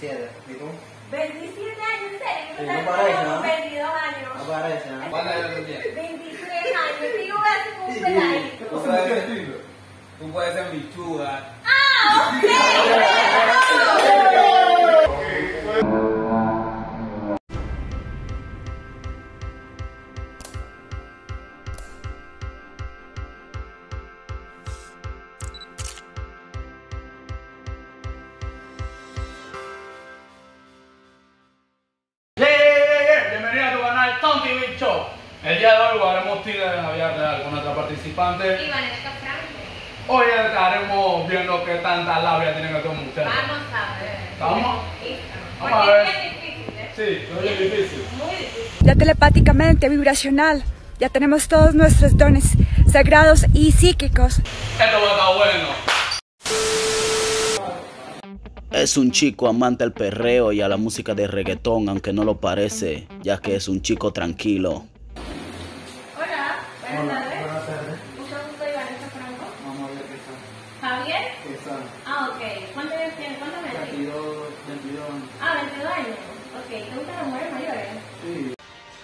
27. ¿Y tú? 27 años, ¿en serio? Sí, no parece, ¿no? 22 años. No parece, ¿no? ¿Cuántos años tú tienes? 23 años, y yo voy a ser como un peladito. Tú puedes ser, tú puedes ser. ¡Ah, ok! Y Vanessa Franco. Hoy estaremos viendo qué tanta labia tienen estos muchachos. Vamos a ver. Vamos. Vamos a ver. es difícil, ¿eh? Sí, no es difícil. Muy difícil. ya telepáticamente, vibracional, ya tenemos todos nuestros dones sagrados y psíquicos. Esto va a estar bueno. Es un chico amante al perreo y a la música de reggaetón, aunque no lo parece, ya que es un chico tranquilo. Hola, buenas tardes. Mucho gusto, Vanessa Franco. Vamos a ver qué tal. Javier. ¿Qué tal? Ah, ok. ¿Cuántos años tienes? ¿Cuántos años tienes? 22, 22 años. Ah, 22 años. Ok. ¿Te gustan las mujeres mayores? Sí.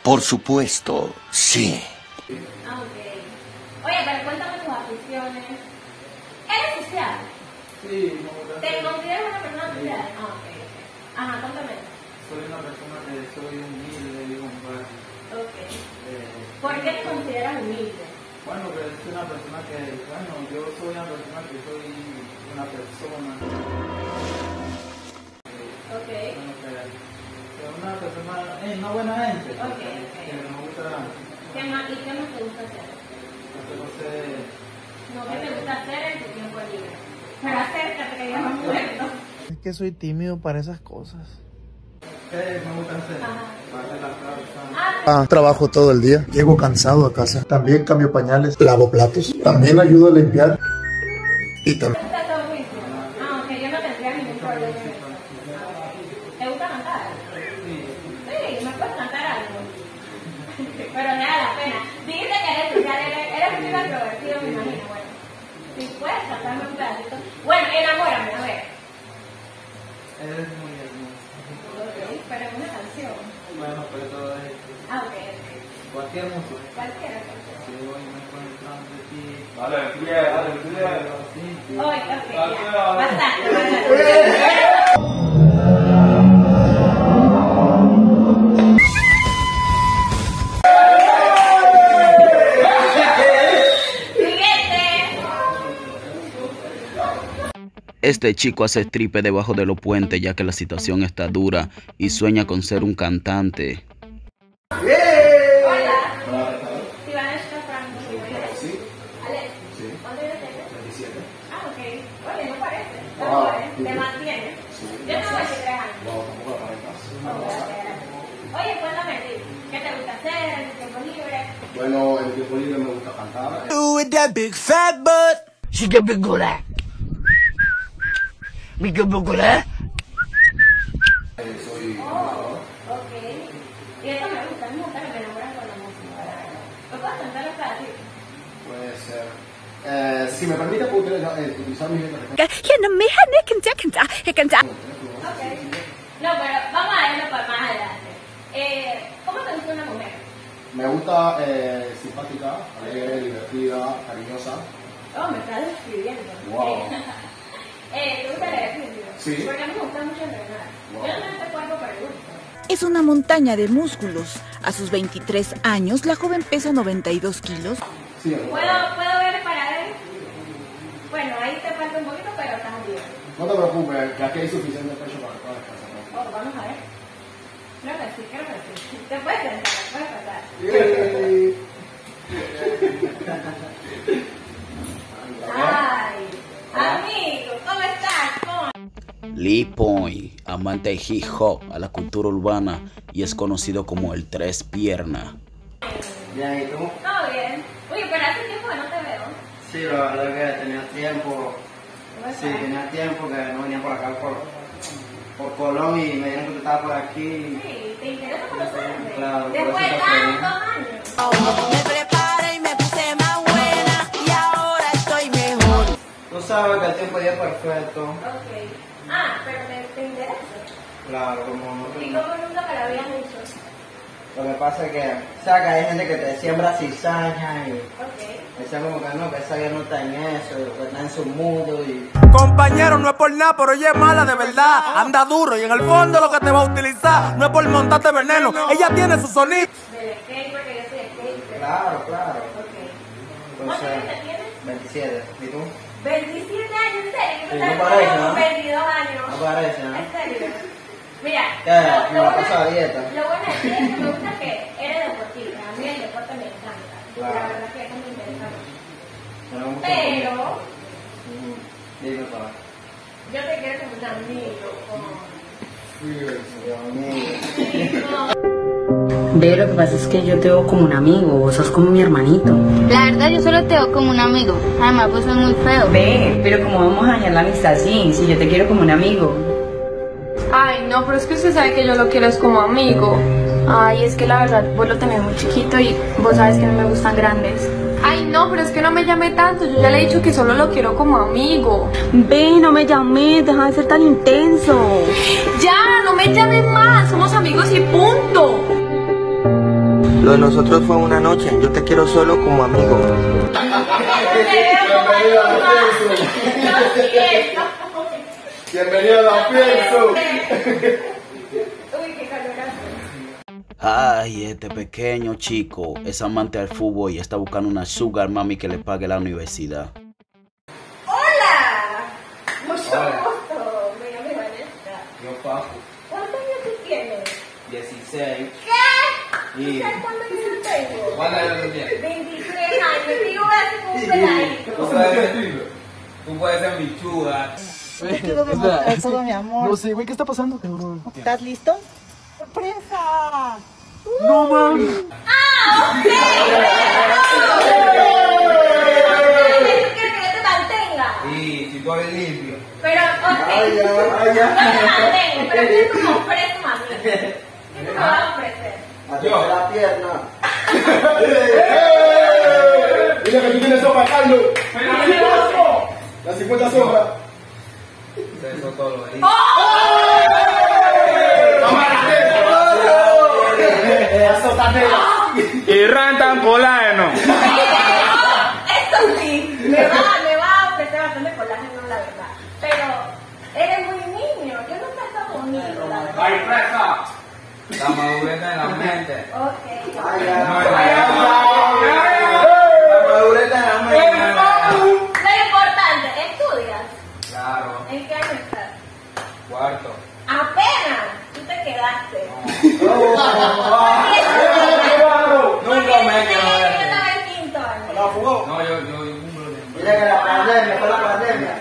Por supuesto, sí. Ah, ok. Oye, pero cuéntame tus aficiones. ¿Eres social? Sí, me gusta. ¿Te consideras una persona social? Ah, ok. ok. Ajá, cuéntame. Soy una persona que soy humilde, digo, pues, Ok. eh, ¿Por qué te consideras humilde? Bueno, que soy una persona que, bueno, yo soy una persona que soy una persona, Ok. bueno, que una persona, eh, una buena gente, pues, Ok, que, me gusta, ¿Qué más, ¿Y qué más te gusta hacer? no sé, No, ¿qué te gusta hacer en tu tiempo libre? Pero acércate que ya no muerto. Es que soy tímido para esas cosas. Ah, Ah, trabajo todo el día. Llego cansado a casa. También cambio pañales, lavo platos. También ayudo a limpiar. Y también... Este chico hace stripe debajo de los puentes ya que la situación está dura y sueña con ser un cantante. Hola. Ivana Franco. Sí. Alex. Sí. ¿Cuánto años tienes? 27. Ah, ok. Oye, no parece. Está joven. ¿Te mantienes? Yo tengo 23 años. No, tampoco Oye, cuéntame, ¿qué te gusta hacer en tu tiempo libre? Bueno, en tiempo libre me gusta cantar. With that big fat butt. She got big Soy Oh, ok. Y eso me gusta, me gusta que me enamoras con la música. ¿Me puedes cantar un pedacito? puede ser. Eh, si me permite, puedo utilizar, eh, utilizar mis letras. Ok. No, pero vamos a verlo para más adelante. Eh, ¿Cómo te gusta una mujer? Me gusta eh, simpática, alegre, divertida, cariñosa. Oh, me estás describiendo. Wow. eh, ¿Te gusta? Sí. Porque a mí me gusta mucho entrenar. Wow. Yo no tengo este cuerpo para el gusto. Es una montaña de músculos. A sus 23 años, la joven pesa 92 kilos. Sí, ¿Puedo, ¿Puedo ver para él? Bueno, ahí te falta un poquito, pero estás bien. no te preocupes, que aquí hay suficiente pecho para todas las casas. Oh, vamos a ver. Creo que sí, creo que sí. Te puedes sentar, puedes pasar. Eh, Ay, amigo, ¿cómo estás? ¿Cómo? Lee Point, amante de hip hop a la cultura urbana y es conocido como el tres pierna. Bien, ¿y tú? Todo bien. Oye, pero hace tiempo que no te veo. Sí, la verdad que tenía tiempo, ¿Cómo sí, tenía tiempo que no venía por acá por, por Colón y me dijeron que tú estabas por aquí. Sí, ¿te interesa conocerme? Claro, Después de tantos años. Que el tiempo ya es perfecto. Ok. Ah, pero te, te interesa. Claro, como ¿Y cómo nunca me lo habías dicho? Lo que pasa es que, o sea, que hay gente que te siembra cizaña y Ok. dicen como que no, que esa ya no está en eso, que está en su mundo y... Compañero, no es por nada, pero ella es mala de verdad. Anda duro y en el fondo lo que te va a utilizar no es por montarte veneno. Ella tiene su sonido. Del skate, porque yo soy skater. Claro, claro. Ok. ¿Cuántos Entonces, años tienes? 27. ¿Y tú? 27 años, ¿en serio? Sí, Yo no pensaba parece, que ¿no? como 22 años. No parece, ¿no? ¿En serio? Mira, Ya, lo, lo dieta. lo bueno es que me gusta que eres deportista. A mí el deporte me encanta. La verdad que eso me interesa mucho. Pero. Dime, papá. yo te quiero como un amigo. Como... Mío. Ve, lo que pasa es que yo te veo como un amigo, vos sos como mi hermanito. La verdad, yo solo te veo como un amigo. Además, pues sos muy feo. Ve, pero como vamos a dañar la amistad así, si yo te quiero como un amigo. Ay, no, pero es que usted sabe que yo lo quiero es como amigo. Ay, es que la verdad, vos lo tenés muy chiquito y vos sabes que no me gustan grandes. Ay, no, pero es que no me llame tanto. Yo ya le he dicho que solo lo quiero como amigo. Ve, no me llames, deja de ser tan intenso. Ya, no me llames más. Somos amigos y punto. Lo de nosotros fue una noche. Yo te quiero solo como amigo. Bienvenido a la Pienso. Bienvenido a la Pienso. Uy, qué calorazo. Ay, este pequeño chico es amante del fútbol y está buscando una sugar mami que le pague la universidad. ¡Hola! Mucho Hola. gusto. Me llamo Vanessa. Yo, papo. ¿Cuántos años tú tienes? 16. ¿Qué? Y... ¿Sabes cuántos años yo tengo? ¿Cuántos años tú tienes? 23 años. Y yo voy a ser un. Tú puedes, tú puedes ser mi chuga. Todo mi amor. No sé, güey, ¿qué está pasando? ¿Estás listo? ¡Sorpresa! No mames. ¡Ah, ok! Y si tú eres limpio. Pero, ok. Ay, ya, ay, te mantengo, pero ¿qué tú me ofreces, mami? ¿Qué tú me vas a ti la pierna. Dile que tú tienes sopa, Carlos. Las 50 sombras. Eso todo lo dice. Y rantan colágeno. Esto sí, me va, me va a ofrecer bastante colágeno, la verdad. Pero eres muy niño, yo nunca he estado conmigo, la verdad. La madurez en la mente. Ok. Ay. La madurez en la mente. Lo importante, ¿estudias? Claro. ¿En qué año estás? Cuarto. Apenas, tú te quedaste. Nunca me he Yo quedado. estaba en quinto año. La fugó. No, yo, yo, yo cumplo tiempo. Dile que la pandemia, fue la pandemia.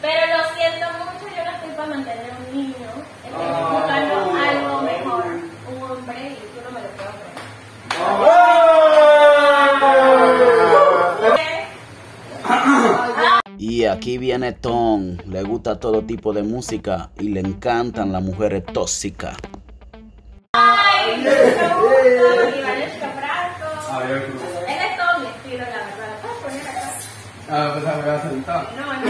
Pero lo siento mucho, yo no estoy para mantener un niño. Estoy buscando algo mejor. Un hombre y tú no me lo puedes ofrecer. Y aquí viene Tom, le gusta todo tipo de música y le encantan las mujeres tóxicas. Ay. Ah, pues me voy a sentar. No, no, no.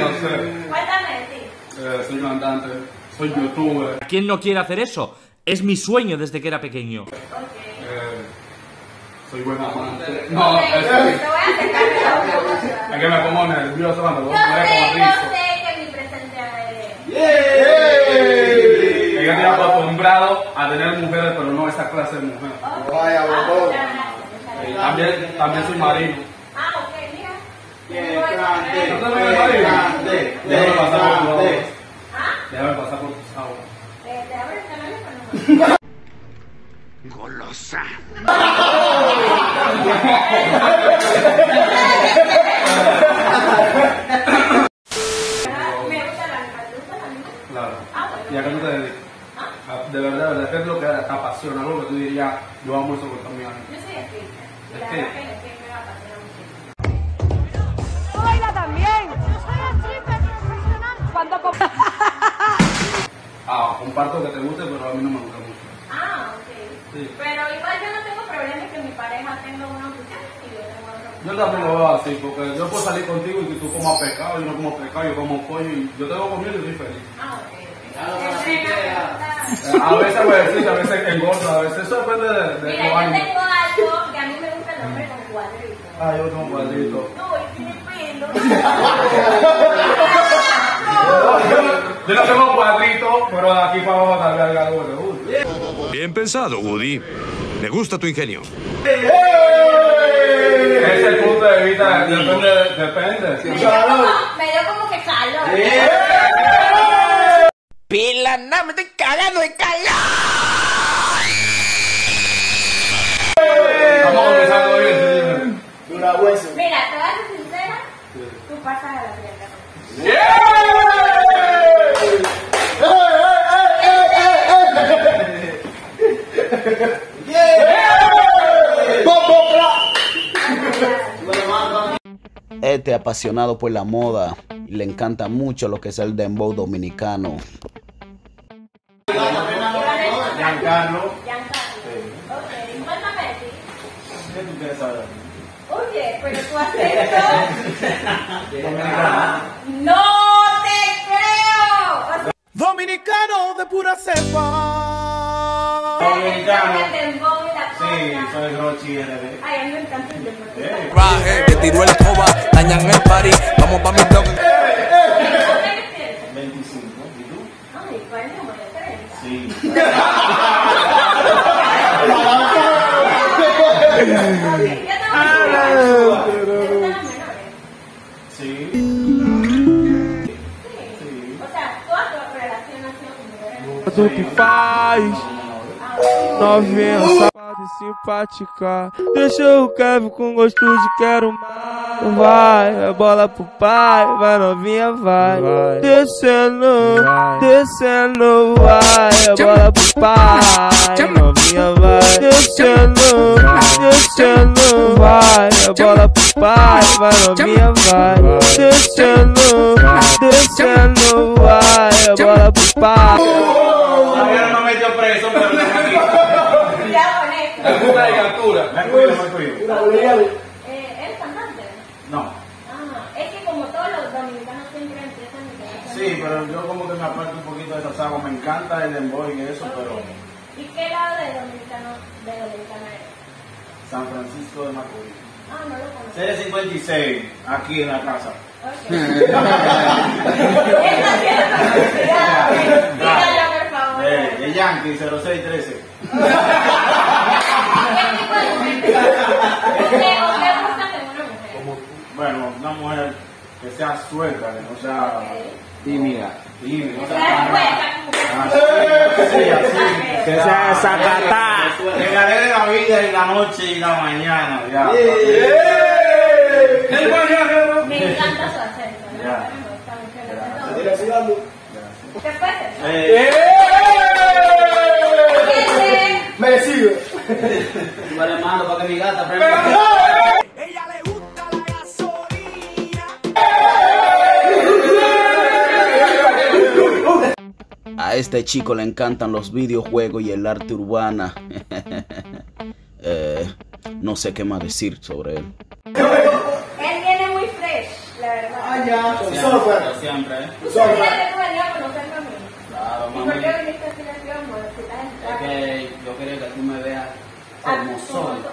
no sé. Cuéntame de ti. Soy cantante, soy youtuber. ¿Quién no quiere hacer eso? Es mi sueño desde que era pequeño. Eh, soy buen amante. No, es te voy a sacar de la boca. es que me pongo nervioso cuando Yo me pongo sé, yo rico. sé que mi presencia es... Es que estoy acostumbrado a tener mujeres, pero no esa clase de mujer. Vaya, bobo. Y también, también soy marino. Ah, ok, mira. ¿No te ves marino? Déjame pasar por tus aguas. Déjame pasar por tus aguas. Eh, ¿Te abres el canal anime? Claro. Ah, bueno. ¿Y a qué tú te dedicas? De verdad, de verdad, ¿qué es lo que te apasiona? Algo que tú dirías, yo amo eso por mi alma. Yo soy skater. Y la verdad que el me apasiona mucho. baila también. Yo soy stripper profesional. Cuando Ah, comparto que te guste, pero a mí no me gusta mucho. Ah, ok. Sí. Pero igual yo no tengo problema en que mi pareja tenga una oficina y yo tengo otra Yo también lo veo así, porque yo puedo salir contigo y que tú comas pescado, yo no como pescado, yo como pollo y yo tengo comida y estoy feliz. Ah, ok. A veces huevecito, a veces engorda, a veces eso depende de, de Mira, los yo tengo algo que a mí me gusta el hombre con cuadritos. Ah, yo tengo cuadrito. No, él tiene pelo. Yo no tengo cuadrito, pero de aquí para abajo tal vez algo que te guste. Bien pensado, Woody. Me gusta tu ingenio. Ese es el punto de vista, depende. depende. Me dio como, me dio como que calor. Pila, no, me estoy cagando de calor. Vamos comenzando bien. Dura hueso. Mira, te voy a ser sincera. Tú pasas a la fiesta. Este apasionado por la moda y le encanta mucho lo que es el dembow dominicano. Oye, pero tú has hecho. Dominicano. ¡No te creo! Dominicano de pura cepa. Dominicano. Sí, soy Rochi RD. Ay, a mí me encanta el dembow. Raje, que tiró el escoba, dañan el party. Vamos pa' mi blog. 25. ¿Y tú? Ay, ¿cuál es el número? 30. Sí. Sí. O sea, toda tu relación ha sido como Tu que faz Novinha, safada e simpática. Deixa o Kevin com gosto de quero mais. Vai, a bola pro pai Vai novinha, vai. Descendo, descendo Vai, a bola pro pai Novinha, vai. Descendo, descendo Vai, a bola pro pai Vai novinha, vai. Descendo, descendo Vai, a bola pro pai. Todavía no me metió preso, esto. Me gusta la captura. Me cuido, me cuido. Eh, ¿Eres cantante? No. Ah, es que como todos los dominicanos siempre empiezan quedan Sí, pero yo como que me aparto un poquito de esas aguas. Me encanta el dembow y eso, pero ¿Y qué lado de dominicano, de dominicana eres? San Francisco de Macorís. Ah, no lo conozco. Serie 56, aquí en la casa. Dígalo, por favor. Eh, de Yankee 0613. ¿Qué o qué buscas en una mujer? Bueno, una mujer que sea suelta, que no sea tímida. Tímida, no sea. Sí, así. Que sea zacatá. Que me alegue la vida y la noche y la mañana. Ya. Me encanta su acento. Ya. Me. ¿Qué fue? Eh, Me para que mi gata A este chico le encantan los videojuegos y el arte urbana. Eh, no sé qué más decir sobre él. Él viene muy fresh, la verdad. Ah, ya, con software. Siempre, ¿eh? ¿Tú sabías que tú venías a conocerme a mí? Claro, ¿Y por qué viniste a Es que yo quería que tú me veas como soy.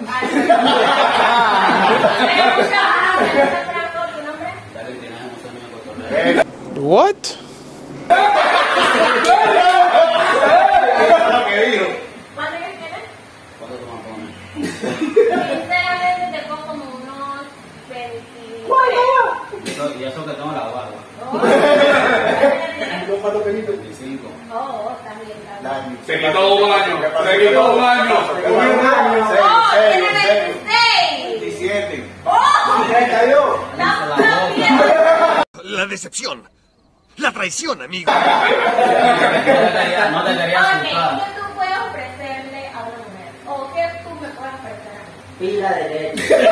Cotorreo. What? Sinceramente te pongo como unos 23. Y eso- que tengo la barba. ¿Cuántos penitos? 25. Oh, está bien, está bien. Se quitó un año. Se quitó un año. ¡Oh, tiene 26! 27. ¡Oh! La La decepción. La traición, amigo. No. ¿qué tú puedes ofrecerle a una mujer? ¿O qué tú me puedes ofrecer a mí? Pila de leche.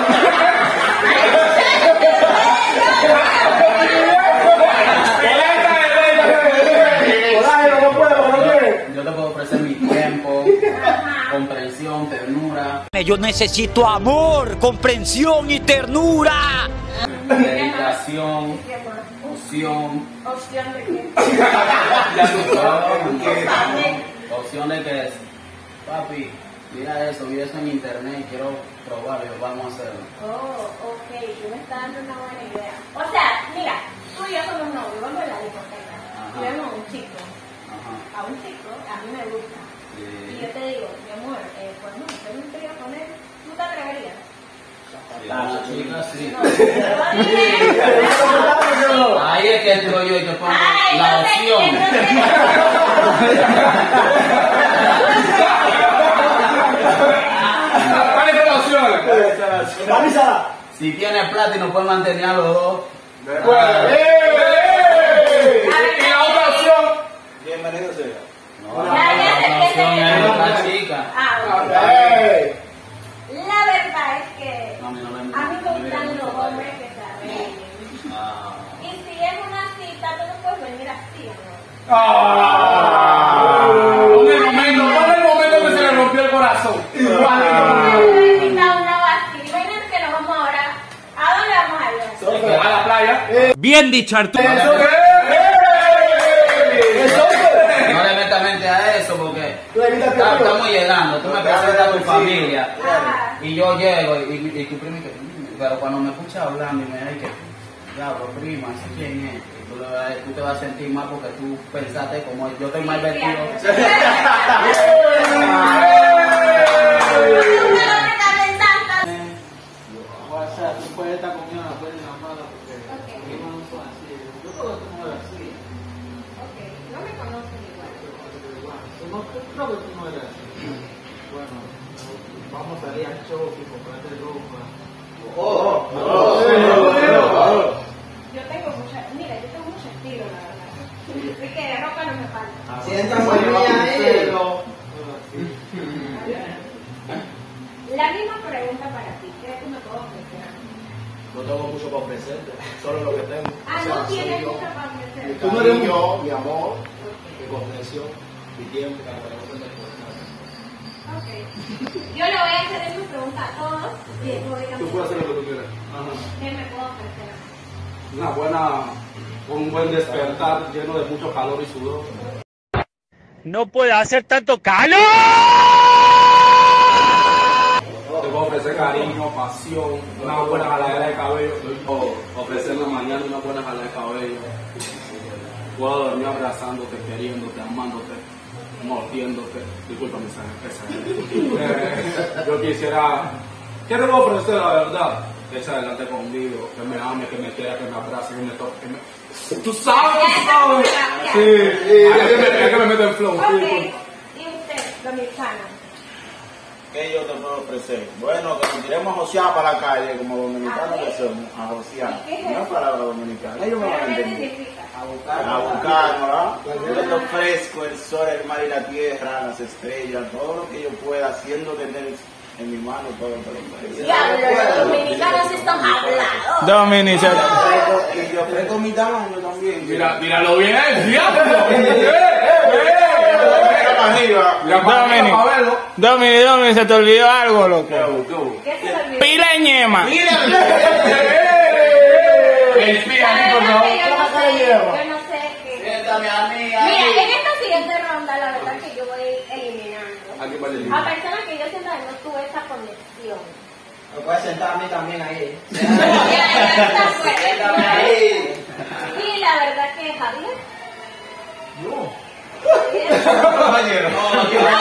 Yo te puedo ofrecer mi tiempo, comprensión, ternura, Yo necesito amor, comprensión y ternura. dedicación. opción. ¿Opción de qué? Ya tú sabes, Opción La opción de que, papi, mira eso, vi eso en internet y quiero probarlo, vamos a hacerlo. Oh, ok, tú me estás dando una buena idea. O sea, mira, tú y yo somos novios, vamos a la discoteca. Y vemos a un chico. A un chico, a mí me gusta. Y yo te digo, mi amor, eh, pues no, yo me quería poner, ¿tú te atreverías? La chica sí. No, dime. Ahí es que entro yo y te pongo Ay, la no sé, opción. ¿Cuáles son las opciones? Avísala. Si tiene plata y nos puede mantener a los dos. Bueno, ¡eh, eh! Y la otra opción. Bienvenido sea. No, la otra opción es otra chica. Ah. La verdad es que No, a mí no me- a mí me gustan los hombres que se arreglen. Ah. Y si es una cita, tú no puedes venir así, ¿no? Ah. Pon el momento, pon el momento que se le rompió el corazón. Ahora. ¿A dónde vamos a ir? A la playa. Bien dicho, Arturo. No le metas mente a eso porque estamos llegando. Tú me presentas a tu Sí. familia y yo llego y, y, y tu prima que. "Mm", Pero cuando me escucha hablando y me dice que. Diablo, prima, ¿sí quién es? Tú, le vas- tú te vas a sentir mal porque tú pensaste como yo estoy mal vestido. O sea, tú puedes estar conmigo en la buena y en la mala porque aquí no son así. Yo creo que tú no eres así. Ok, no me conocen igual. Yo no creo que tú no eres así. Bueno, vamos a salir al show y comprarte ropa. Oh, oh, oh. No bien ahí. La misma pregunta para ti, ¿qué tú me puedo ofrecer? No tengo mucho para ofrecerte, solo lo que tengo. Ah, O sea, no tienes yo. mucho para ofrecer. Mi cariño, mi amor, mi comprensión, mi tiempo, cada persona de Ok. Yo le voy a hacer esa pregunta a todos y después voy a Tú puedes hacer lo que tú quieras. ¿Qué me puedo ofrecer? Una buena, un buen despertar lleno de mucho calor y sudor. No puede hacer tanto calor. Te puedo ofrecer cariño, pasión, una buena jaladera de cabello. O ofrecer la mañana una buena jaladera de cabello. Puedo dormir abrazándote, queriéndote, amándote, mordiéndote. Disculpa mi sangre pesa. Yo quisiera. ¿Qué te puedo ofrecer, la verdad? Que eche adelante conmigo, que me ame, que me quiera, que me abrace, que me toque. Que me... Tú sabes, tú sabes. Sí, es que me, es que me mete en flow. Ok. sí, ¿Y usted, dominicano? ¿Qué yo te puedo ofrecer? Bueno, que nos tiremos a josear para la calle, como dominicanos que somos, a josear. ¿Qué es palabra dominicana. Ellos me van a ¿Pero qué entender. significa? A buscar, ¿verdad? Yo te ofrezco el sol, el mar y la tierra, las estrellas, todo lo que yo pueda, haciendo tener en mi mano todo ofrezco. Diablo, los dominicanos están hablados. Dominicano. Y yo ofrezco mi tamaño también. Mira, míralo bien, el diablo. Domini, Domini, Domini, se te olvidó algo, loco. ¿Qué se le olvidó? Pila de ñema. Me puedes sentar a mí también ahí. Y la verdad que Javier. Ahora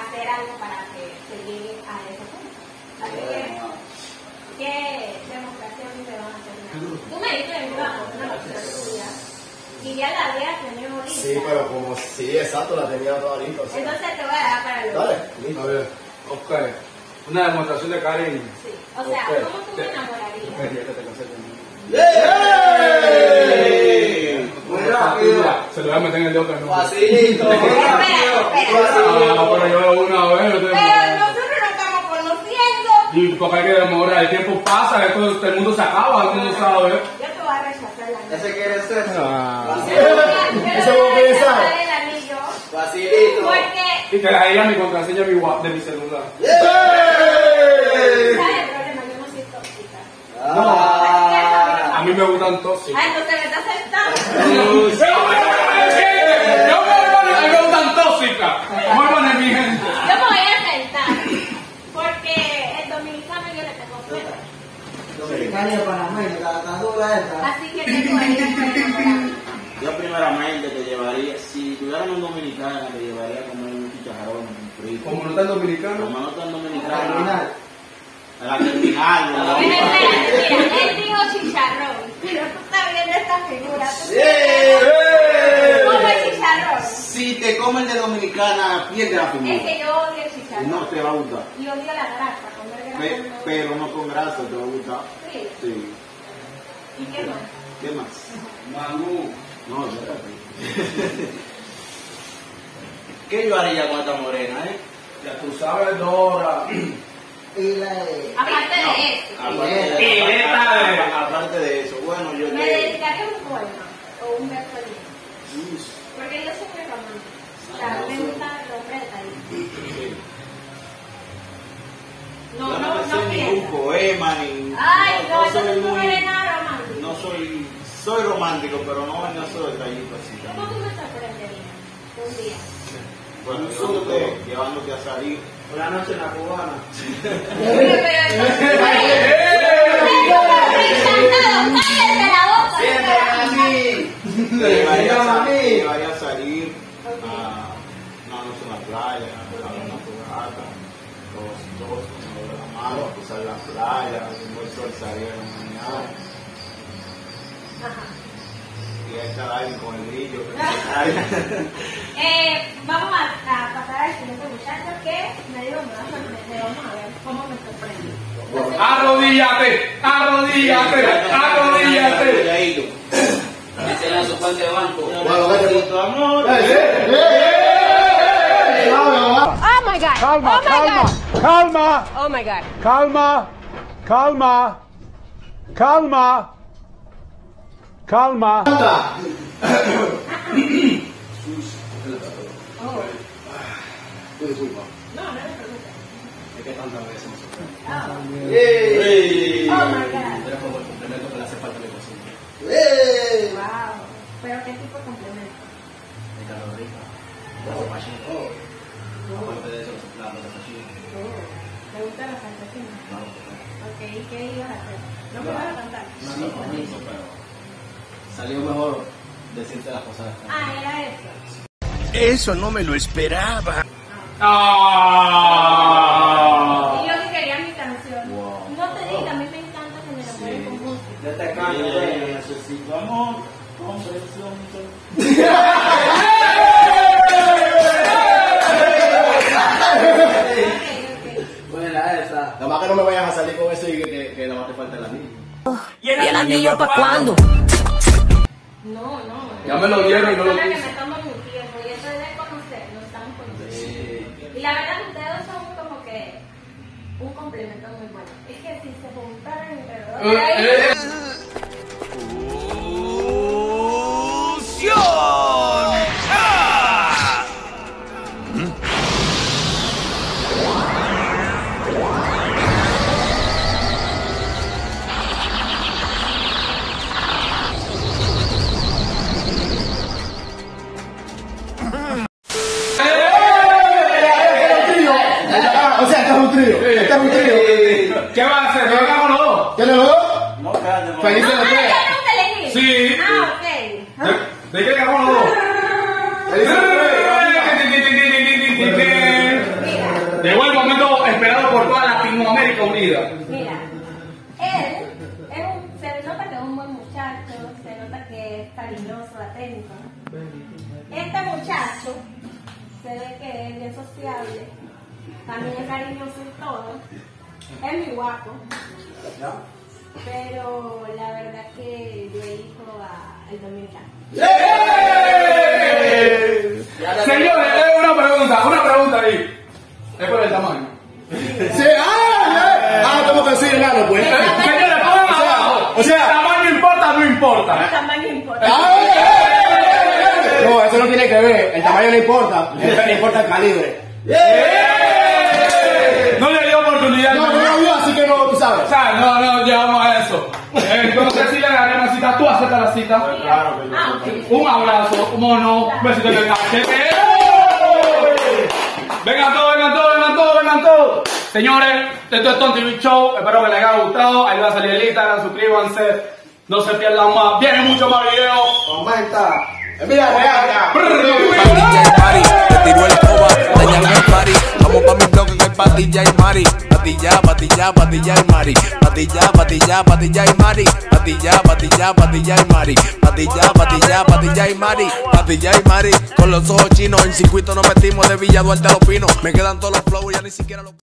hacer algo para que se llegue a ese punto. Así que, ¿qué demostración me van a hacer? Tú me dices que me vas a una tuya. Y ya la había tenido lista. Sí, pero como sí, exacto, la tenía toda lista. o sea. Entonces te voy a dar para luego. Dale, A listo. ver, ok. Una demostración de cariño. Sí. O sea. ¿cómo tú me enamorarías? Te Se te voy a meter en el dedo no. Facilito. Espera, espera. Ah, pero yo una vez. te- Pero nosotros nos estamos conociendo. Y porque hay que demorar, el tiempo pasa, esto- el mundo se acaba, el mundo sabe. Yo te voy a rechazar la Ese quiere ser. Ese vos querés saber. el anillo. Facilito. Porque, Y que la ella mi contraseña de mi, wa- de mi celular. ¿sabes el problema? Yo no soy tóxica. A mí me gustan tóxicos. Ah, entonces Yo me a gustan tóxicas. Muevan mi gente. Yo me voy a sentar. Porque el dominicano yo le tengo fuera. Dominicana panameña, la, la dura esta. Así que tengo ahí Yo primeramente te llevaría, si tuviera un dominicana, te llevaría a comer un chicharrón, un frito. Como no está en dominicano. Como no está en La dominicano. terminal. A la terminal, ¿no? Mira, mira, él dijo chicharrón. Pero tú estás viendo esta figura. ¿Tú ¡Eh! ¿Cómo es chicharrón? Si te comen de dominicana, pierde la Es figura. que yo odio el chicharrón. No te va a gustar. Y odio la grasa. Comer grasa. Pe- no. pero no con grasa, te va a gustar. Sí. Sí. ¿Y qué más? ¿Qué más? Mangú. No, espérate. ¿Qué yo haría con esta morena, eh? Ya tú sabes, Dora. Y la de... Aparte de eso, Aparte de, Pileta de- aparte- aparte de eso, bueno, yo me te... dedicaría un poema o un verso lindo. Porque yo soy muy romántica. O sea, me gusta el hombre detallista. No, no, no no sé ningún poema, ni... Ay, no, soy no muy- eres nada romántico. No soy... Soy romántico, pero no, no soy detallista así. ¿Cómo tú me sorprenderías un día? Bueno, llevándote, llevándote a salir. Una noche en la cubana. Cállate la a la playa, a de la mano, la el sol. Y está con el grillo. Eh, vamos a, a pasar al siguiente muchacho que me dijo, me. Vamos a ver cómo me sorprende. Arrodíllate, arrodíllate, arrodíllate. Ese su de banco. Oh my god. Calma, oh my calma, god. calma, Oh my god. calma, calma, calma, calma. No, no. Es que tantas veces me sorprende. ¡Ey! Oh my god. Era como el complemento que le hace falta a mi cocina. ¡Ey! Wow. Pero qué tipo de complemento. El calor rica. La zapachina. Aparte de eso, los platos de zapachina. ¿Te gusta la fantasía? Claro, claro. Ok, ¿y qué ibas a hacer? No me vas a cantar. No, no, no, no, pero salió mejor decirte las cosas. Ah, era eso. Eso no me lo esperaba. ¡Ah! El. ¿Y el anillo para cuándo? No, no. Ya me lo dieron y no lo Es una puse. que me toma mi tiempo y eso es de conocer, nos estamos conociendo. Y la verdad que ustedes son como que un complemento muy bueno. Es que si se juntaran alrededor Ah, ok. ¿De qué con los dos? Llegó el momento esperado por toda Latinoamérica unida. Mira, él es un, se nota que es un buen muchacho, se nota que es cariñoso, atento. Este muchacho se ve que es bien sociable, también es cariñoso y todo. Es muy guapo. Pero la verdad que yo elijo a el dominicano. Señores, eh, una pregunta, una pregunta ahí. Es por el tamaño. Sí, ah, ah, tengo que decir enano, pues. Señores, pongan O sea, abajo. o sea- ¿El tamaño importa o no importa? El tamaño importa. Ah, eh, eh, eh, eh. No, eso no tiene que ver. El tamaño no importa. Le importa el calibre. No le dio oportunidad. No, no lo vio, así que no, tú sabes. O sea, no, no, llegamos a eso. Entonces, si le gané una cita, tú aceptas la cita. Ah, ok. Un abrazo, un mono, un besito en el cachete. Vengan todos, vengan todos, vengan todos, vengan todos. Señores, esto es Tonto TV Show. Espero que les haya gustado. Ahí va a salir el Instagram, suscríbanse. No se pierdan más. Viene mucho más videos. Te el coba, el party. Vamos pa' mi bloque que hay patilla y Mari. Patilla, patilla, patilla y Mari. Patilla, patilla, patilla y Mari. Patilla, patilla, patilla y Mari. Patilla, patilla, patilla y Mari. Patilla y Mari. Con los ojos chinos, en circuito nos metimos de Villa Duarte a los Pinos. Me quedan todos los flows, ya ni siquiera los.